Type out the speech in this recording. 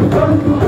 Gracias.